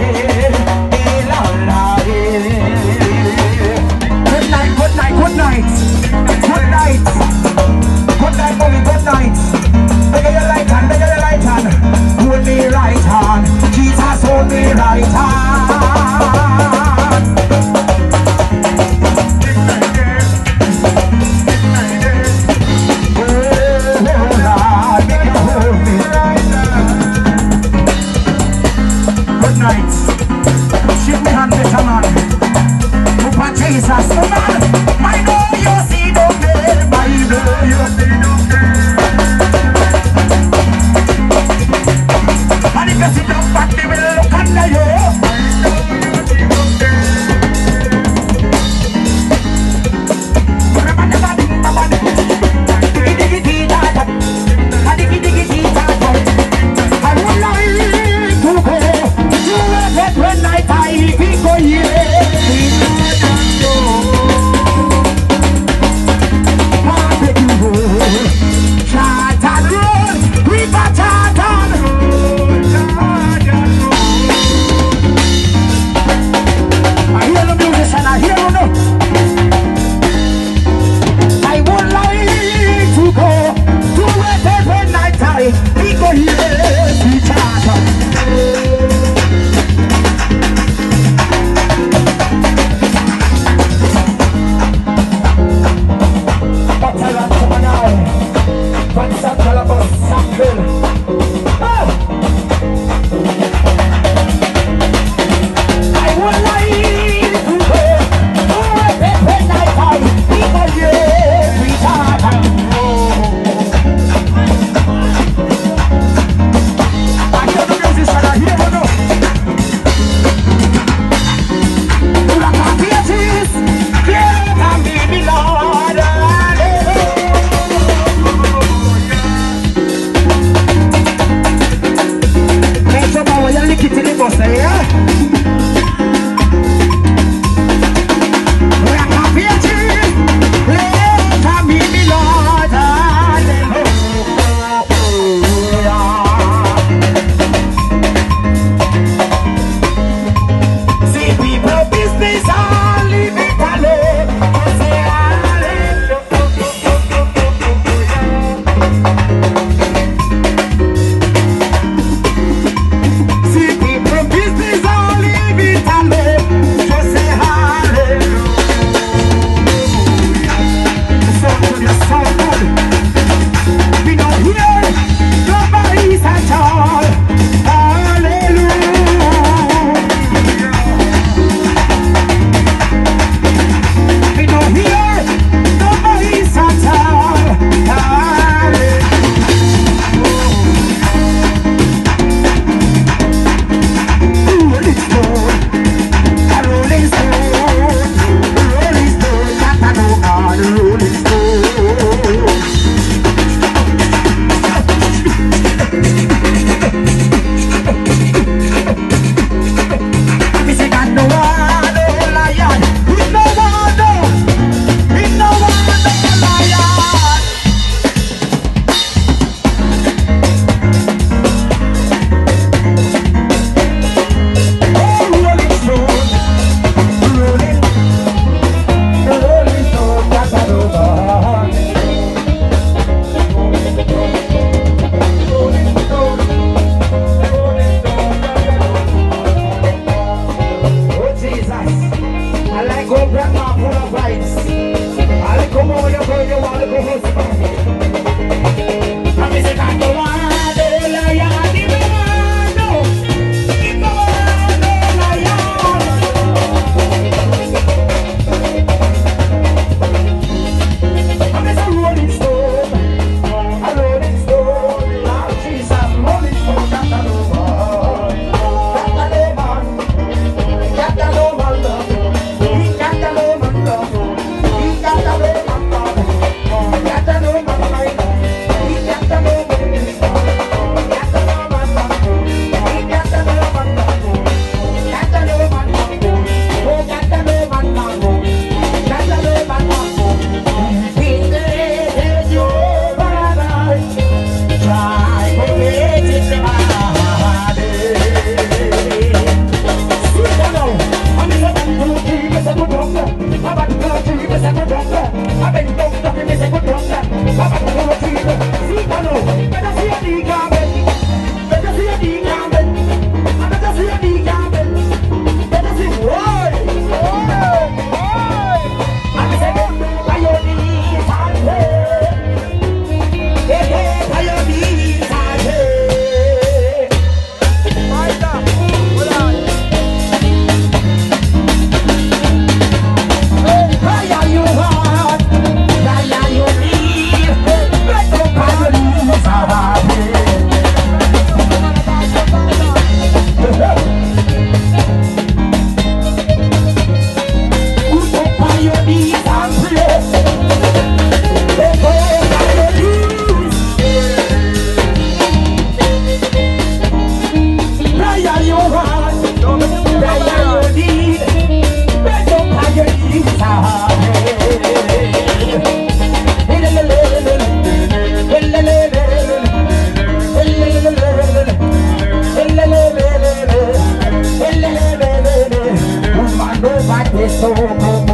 yeah. when I die, we go here. Jesus. I like go back my full of vibes. I like go over your girl, you want to go husband. começou com